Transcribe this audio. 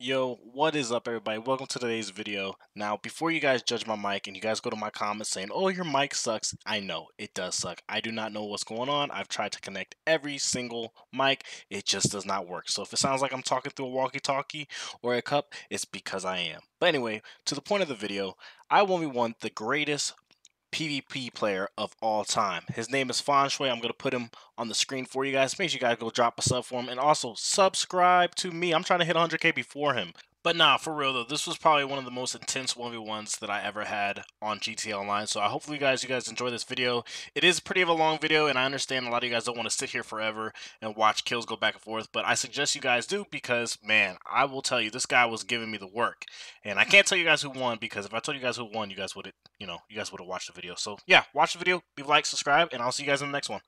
Yo, what is up everybody? Welcome to today's video. Now, before you guys judge my mic and you guys go to my comments saying, oh, your mic sucks, I know, it does suck. I do not know what's going on. I've tried to connect every single mic. It just does not work. So if it sounds like I'm talking through a walkie-talkie or a cup, it's because I am. But anyway, to the point of the video, I 1v1 the greatest PvP player of all time. His name is Fonshway. I'm going to put him on the screen for you guys. Make sure you guys go drop a sub for him. And also, subscribe to me. I'm trying to hit 100k before him. But nah, for real though, this was probably one of the most intense 1v1s that I ever had on GTA Online. So I hopefully you guys you guys enjoy this video. It is pretty of a long video and I understand a lot of you guys don't want to sit here forever and watch kills go back and forth, but I suggest you guys do because man, I will tell you this guy was giving me the work. And I can't tell you guys who won because if I told you guys who won, you guys would you know, you guys would have watched the video. So yeah, watch the video, leave a like, subscribe, and I'll see you guys in the next one.